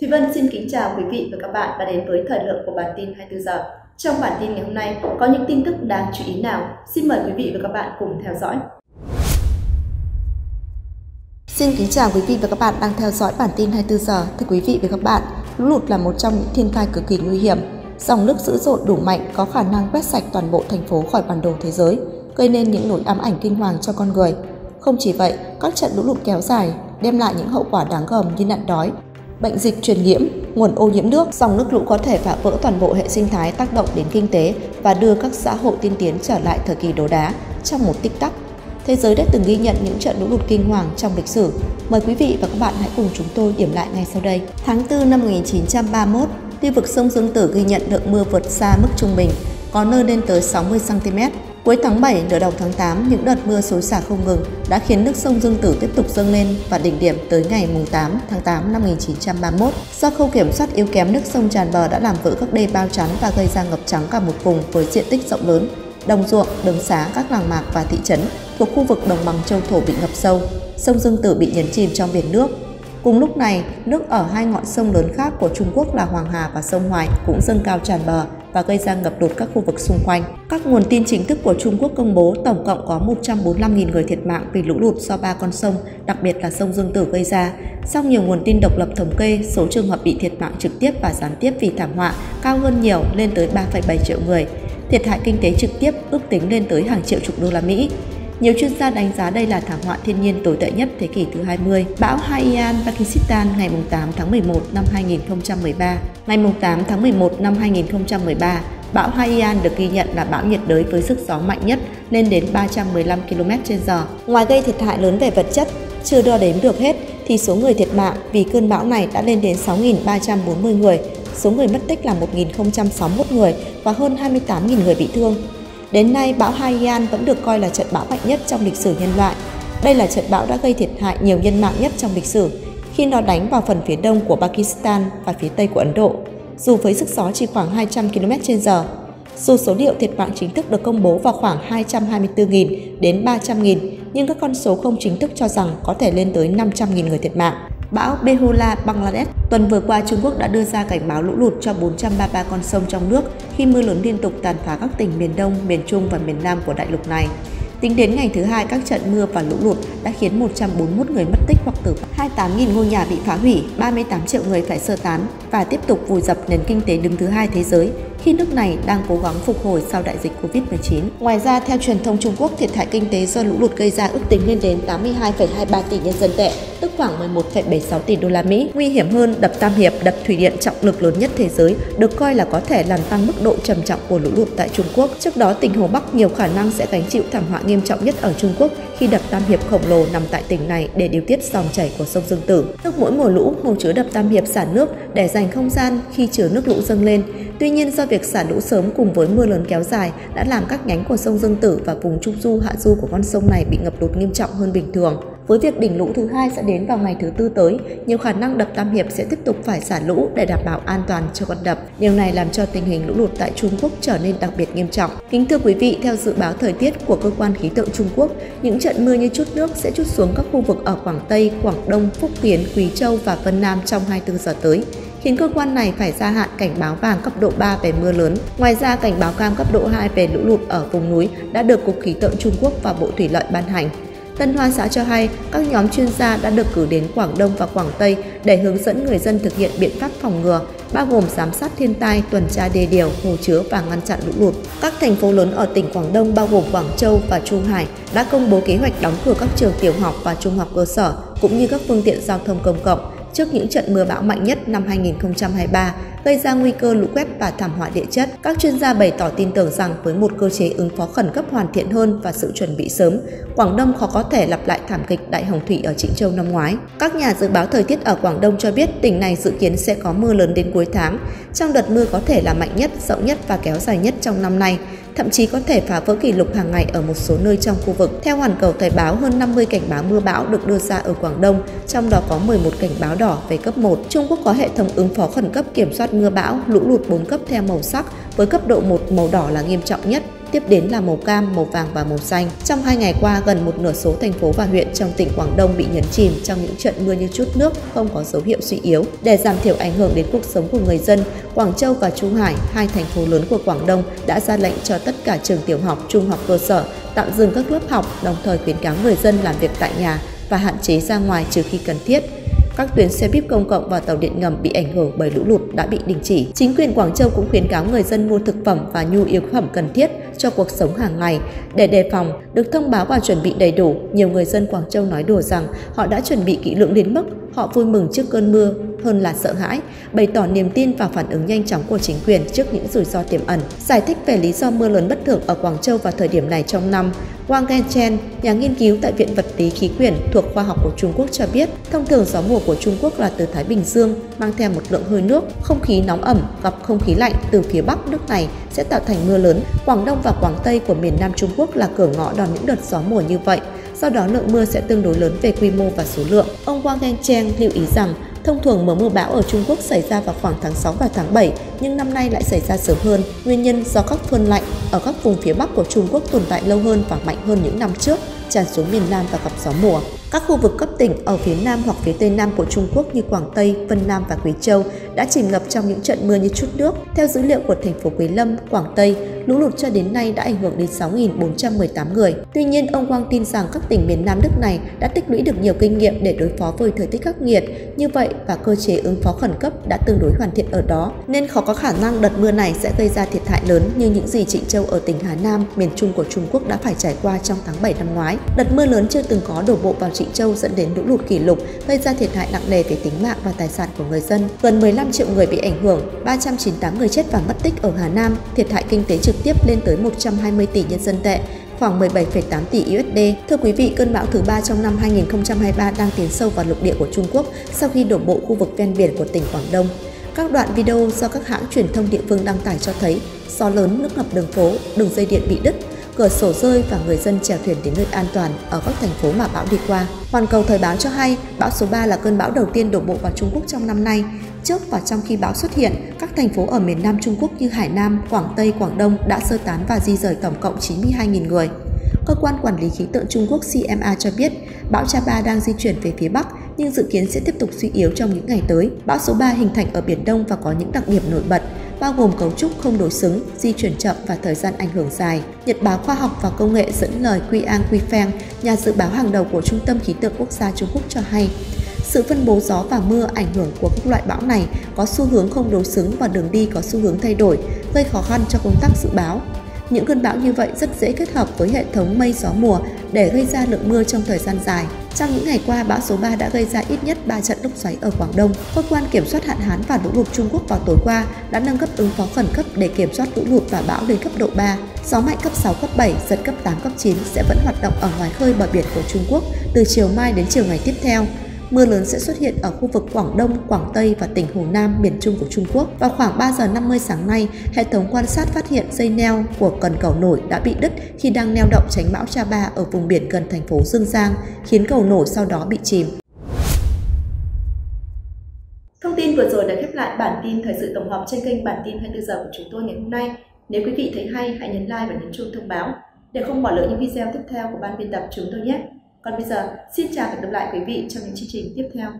Thùy Vân xin kính chào quý vị và các bạn đã đến với thời lượng của bản tin 24 giờ. Trong bản tin ngày hôm nay có những tin tức đáng chú ý nào? Xin mời quý vị và các bạn cùng theo dõi. Xin kính chào quý vị và các bạn đang theo dõi bản tin 24 giờ. Thưa quý vị và các bạn, lũ lụt là một trong những thiên tai cực kỳ nguy hiểm. Dòng nước dữ dội đủ mạnh có khả năng quét sạch toàn bộ thành phố khỏi bản đồ thế giới, gây nên những nỗi ám ảnh kinh hoàng cho con người. Không chỉ vậy, các trận lũ lụt kéo dài đem lại những hậu quả đáng gờm như nạn đói, bệnh dịch truyền nhiễm, nguồn ô nhiễm nước, dòng nước lũ có thể phá vỡ toàn bộ hệ sinh thái tác động đến kinh tế và đưa các xã hội tiên tiến trở lại thời kỳ đồ đá trong một tích tắc. Thế giới đã từng ghi nhận những trận lũ lụt kinh hoàng trong lịch sử. Mời quý vị và các bạn hãy cùng chúng tôi điểm lại ngay sau đây. Tháng 4 năm 1931, lưu vực sông Dương Tử ghi nhận lượng mưa vượt xa mức trung bình, có nơi lên tới 60 cm. Cuối tháng 7, nửa đầu tháng 8, những đợt mưa xối xả không ngừng đã khiến nước sông Dương Tử tiếp tục dâng lên và đỉnh điểm tới ngày 8 tháng 8 năm 1931. Do khâu kiểm soát yếu kém nước sông tràn bờ đã làm vỡ các đê bao chắn và gây ra ngập trắng cả một vùng với diện tích rộng lớn. Đồng ruộng, đường xá, các làng mạc và thị trấn thuộc khu vực đồng bằng châu thổ bị ngập sâu. Sông Dương Tử bị nhấn chìm trong biển nước, Cùng lúc này, nước ở hai ngọn sông lớn khác của Trung Quốc là Hoàng Hà và sông Hoài cũng dâng cao tràn bờ và gây ra ngập lụt các khu vực xung quanh. Các nguồn tin chính thức của Trung Quốc công bố tổng cộng có 145.000 người thiệt mạng vì lũ lụt do ba con sông, đặc biệt là sông Dương Tử gây ra. Song nhiều nguồn tin độc lập thống kê, số trường hợp bị thiệt mạng trực tiếp và gián tiếp vì thảm họa cao hơn nhiều lên tới 3,7 triệu người. Thiệt hại kinh tế trực tiếp ước tính lên tới hàng triệu chục đô la Mỹ. Nhiều chuyên gia đánh giá đây là thảm họa thiên nhiên tồi tệ nhất thế kỷ thứ 20. Bão Haiyan, Pakistan ngày 8 tháng 11 năm 2013 Ngày 8 tháng 11 năm 2013, bão Haiyan được ghi nhận là bão nhiệt đới với sức gió mạnh nhất lên đến 315 km/h. Ngoài gây thiệt hại lớn về vật chất, chưa đo đếm được hết thì số người thiệt mạng vì cơn bão này đã lên đến 6.340 người, số người mất tích là 1.061 người và hơn 28.000 người bị thương. Đến nay, bão Haiyan vẫn được coi là trận bão mạnh nhất trong lịch sử nhân loại. Đây là trận bão đã gây thiệt hại nhiều nhân mạng nhất trong lịch sử, khi nó đánh vào phần phía đông của Pakistan và phía tây của Ấn Độ, dù với sức gió chỉ khoảng 200 km/h. Dù số liệu thiệt mạng chính thức được công bố vào khoảng 224.000 đến 300.000, nhưng các con số không chính thức cho rằng có thể lên tới 500.000 người thiệt mạng. Bão Behula, Bangladesh. Tuần vừa qua, Trung Quốc đã đưa ra cảnh báo lũ lụt cho 433 con sông trong nước khi mưa lớn liên tục tàn phá các tỉnh miền Đông, miền Trung và miền Nam của đại lục này. Tính đến ngày thứ hai, các trận mưa và lũ lụt đã khiến 141 người mất tích hoặc tử vong, 28.000 ngôi nhà bị phá hủy, 38 triệu người phải sơ tán và tiếp tục vùi dập nền kinh tế đứng thứ hai thế giới khi nước này đang cố gắng phục hồi sau đại dịch Covid-19. Ngoài ra, theo truyền thông Trung Quốc, thiệt hại kinh tế do lũ lụt gây ra ước tính lên đến 82,23 tỷ nhân dân tệ, tức khoảng 11,76 tỷ đô la Mỹ. Nguy hiểm hơn, đập Tam Hiệp, đập thủy điện trọng lực lớn nhất thế giới, được coi là có thể làm tăng mức độ trầm trọng của lũ lụt tại Trung Quốc. Trước đó, tỉnh Hồ Bắc nhiều khả năng sẽ gánh chịu thảm họa nghiêm trọng nhất ở Trung Quốc khi đập Tam Hiệp khổng lồ nằm tại tỉnh này để điều tiết dòng chảy của sông Dương Tử. Trước mỗi mùa lũ, hồ chứa đập Tam Hiệp xả nước để dành không gian khi chứa nước lũ dâng lên. Tuy nhiên do việc xả lũ sớm cùng với mưa lớn kéo dài đã làm các nhánh của sông Dương Tử và vùng trung du hạ du của con sông này bị ngập lụt nghiêm trọng hơn bình thường. Với việc đỉnh lũ thứ hai sẽ đến vào ngày thứ tư tới, nhiều khả năng đập Tam Hiệp sẽ tiếp tục phải xả lũ để đảm bảo an toàn cho con đập. Điều này làm cho tình hình lũ lụt tại Trung Quốc trở nên đặc biệt nghiêm trọng. Kính thưa quý vị, theo dự báo thời tiết của cơ quan khí tượng Trung Quốc, những trận mưa như chút nước sẽ chút xuống các khu vực ở Quảng Tây, Quảng Đông, Phúc Kiến, Quý Châu và Vân Nam trong 24 giờ tới khiến cơ quan này phải gia hạn cảnh báo vàng cấp độ 3 về mưa lớn. Ngoài ra, cảnh báo cam cấp độ 2 về lũ lụt ở vùng núi đã được Cục Khí tượng Trung Quốc và Bộ Thủy lợi ban hành. Tân Hoa Xã cho hay các nhóm chuyên gia đã được cử đến Quảng Đông và Quảng Tây để hướng dẫn người dân thực hiện biện pháp phòng ngừa, bao gồm giám sát thiên tai, tuần tra đê điều, hồ chứa và ngăn chặn lũ lụt. Các thành phố lớn ở tỉnh Quảng Đông bao gồm Quảng Châu và Trung Hải đã công bố kế hoạch đóng cửa các trường tiểu học và trung học cơ sở cũng như các phương tiện giao thông công cộng trước những trận mưa bão mạnh nhất năm 2023 gây ra nguy cơ lũ quét và thảm họa địa chất. Các chuyên gia bày tỏ tin tưởng rằng với một cơ chế ứng phó khẩn cấp hoàn thiện hơn và sự chuẩn bị sớm, Quảng Đông khó có thể lặp lại thảm kịch đại hồng thủy ở Trịnh Châu năm ngoái. Các nhà dự báo thời tiết ở Quảng Đông cho biết tỉnh này dự kiến sẽ có mưa lớn đến cuối tháng. Trong đợt mưa có thể là mạnh nhất, rộng nhất và kéo dài nhất trong năm nay thậm chí có thể phá vỡ kỷ lục hàng ngày ở một số nơi trong khu vực. Theo Hoàn Cầu Thời báo, hơn 50 cảnh báo mưa bão được đưa ra ở Quảng Đông, trong đó có 11 cảnh báo đỏ về cấp 1. Trung Quốc có hệ thống ứng phó khẩn cấp kiểm soát mưa bão, lũ lụt 4 cấp theo màu sắc, với cấp độ 1 màu đỏ là nghiêm trọng nhất, tiếp đến là màu cam, màu vàng và màu xanh. Trong hai ngày qua, gần một nửa số thành phố và huyện trong tỉnh Quảng Đông bị nhấn chìm trong những trận mưa như chút nước, không có dấu hiệu suy yếu. Để giảm thiểu ảnh hưởng đến cuộc sống của người dân, Quảng Châu và Trung Hải, hai thành phố lớn của Quảng Đông đã ra lệnh cho tất cả trường tiểu học, trung học cơ sở tạm dừng các lớp học, đồng thời khuyến cáo người dân làm việc tại nhà và hạn chế ra ngoài trừ khi cần thiết. Các tuyến xe buýt công cộng và tàu điện ngầm bị ảnh hưởng bởi lũ lụt đã bị đình chỉ. Chính quyền Quảng Châu cũng khuyến cáo người dân mua thực phẩm và nhu yếu phẩm cần thiết cho cuộc sống hàng ngày. Để đề phòng, được thông báo và chuẩn bị đầy đủ, nhiều người dân Quảng Châu nói đùa rằng họ đã chuẩn bị kỹ lưỡng đến mức họ vui mừng trước cơn mưa hơn là sợ hãi, bày tỏ niềm tin và phản ứng nhanh chóng của chính quyền trước những rủi ro tiềm ẩn. Giải thích về lý do mưa lớn bất thường ở Quảng Châu vào thời điểm này trong năm, Wang Genchen, nhà nghiên cứu tại Viện Vật lý Khí quyển thuộc khoa học của Trung Quốc cho biết, thông thường gió mùa của Trung Quốc là từ Thái Bình Dương, mang theo một lượng hơi nước, không khí nóng ẩm gặp không khí lạnh từ phía Bắc nước này sẽ tạo thành mưa lớn. Quảng Đông và Quảng Tây của miền Nam Trung Quốc là cửa ngõ đón những đợt gió mùa như vậy. Do đó lượng mưa sẽ tương đối lớn về quy mô và số lượng. Ông Wang Genchen lưu ý rằng Thông thường mùa mưa bão ở Trung Quốc xảy ra vào khoảng tháng 6 và tháng 7, nhưng năm nay lại xảy ra sớm hơn. Nguyên nhân do các phơn lạnh ở các vùng phía Bắc của Trung Quốc tồn tại lâu hơn và mạnh hơn những năm trước, tràn xuống miền Nam và gặp gió mùa. Các khu vực cấp tỉnh ở phía Nam hoặc phía Tây Nam của Trung Quốc như Quảng Tây, Vân Nam và Quý Châu đã chìm ngập trong những trận mưa như chút nước. Theo dữ liệu của thành phố Quý Lâm, Quảng Tây, lũ lụt cho đến nay đã ảnh hưởng đến 6.418 người. Tuy nhiên, ông Quang tin rằng các tỉnh miền Nam nước này đã tích lũy được nhiều kinh nghiệm để đối phó với thời tiết khắc nghiệt. Như vậy và cơ chế ứng phó khẩn cấp đã tương đối hoàn thiện ở đó, nên khó có khả năng đợt mưa này sẽ gây ra thiệt hại lớn như những gì Trịnh Châu ở tỉnh Hà Nam, miền Trung của Trung Quốc đã phải trải qua trong tháng 7 năm ngoái. Đợt mưa lớn chưa từng có đổ bộ vào Trịnh Châu dẫn đến lũ lụt kỷ lục, gây ra thiệt hại nặng nề về tính mạng và tài sản của người dân. Gần 15 triệu người bị ảnh hưởng, 398 người chết và mất tích ở Hà Nam, thiệt hại kinh tế trực tiếp lên tới 120 tỷ nhân dân tệ, khoảng 17,8 tỷ USD. Thưa quý vị, cơn bão thứ ba trong năm 2023 đang tiến sâu vào lục địa của Trung Quốc sau khi đổ bộ khu vực ven biển của tỉnh Quảng Đông. Các đoạn video do các hãng truyền thông địa phương đăng tải cho thấy gió lớn nước ngập đường phố, đường dây điện bị đứt, cửa sổ rơi và người dân chèo thuyền đến nơi an toàn ở các thành phố mà bão đi qua. Hoàn cầu thời báo cho hay, bão số 3 là cơn bão đầu tiên đổ bộ vào Trung Quốc trong năm nay. Trước và trong khi bão xuất hiện, các thành phố ở miền Nam Trung Quốc như Hải Nam, Quảng Tây, Quảng Đông đã sơ tán và di rời tổng cộng 92.000 người. Cơ quan quản lý khí tượng Trung Quốc CMA cho biết, bão Cha đang di chuyển về phía Bắc nhưng dự kiến sẽ tiếp tục suy yếu trong những ngày tới. Bão số 3 hình thành ở Biển Đông và có những đặc điểm nổi bật, bao gồm cấu trúc không đối xứng, di chuyển chậm và thời gian ảnh hưởng dài. Nhật báo Khoa học và Công nghệ dẫn lời Quy An Quy Feng, nhà dự báo hàng đầu của Trung tâm Khí tượng Quốc gia Trung Quốc cho hay, sự phân bố gió và mưa ảnh hưởng của các loại bão này có xu hướng không đối xứng và đường đi có xu hướng thay đổi, gây khó khăn cho công tác dự báo. Những cơn bão như vậy rất dễ kết hợp với hệ thống mây gió mùa để gây ra lượng mưa trong thời gian dài. Trong những ngày qua, bão số 3 đã gây ra ít nhất 3 trận lốc xoáy ở Quảng Đông. Cơ quan kiểm soát hạn hán và lũ lụt Trung Quốc vào tối qua đã nâng cấp ứng phó khẩn cấp để kiểm soát lũ lụt và bão lên cấp độ 3. Gió mạnh cấp 6, cấp 7, giật cấp 8, cấp 9 sẽ vẫn hoạt động ở ngoài khơi bờ biển của Trung Quốc từ chiều mai đến chiều ngày tiếp theo. Mưa lớn sẽ xuất hiện ở khu vực Quảng Đông, Quảng Tây và tỉnh Hồ Nam, miền Trung của Trung Quốc. Vào khoảng 3 giờ 50 sáng nay, hệ thống quan sát phát hiện dây neo của cần cầu nổi đã bị đứt khi đang neo đậu tránh bão Cha Ba ở vùng biển gần thành phố Dương Giang, khiến cầu nổi sau đó bị chìm. Thông tin vừa rồi đã khép lại bản tin thời sự tổng hợp trên kênh bản tin 24 giờ của chúng tôi ngày hôm nay. Nếu quý vị thấy hay, hãy nhấn like và nhấn chuông thông báo để không bỏ lỡ những video tiếp theo của ban biên tập chúng tôi nhé. Còn bây giờ, xin chào và gặp lại quý vị trong những chương trình tiếp theo.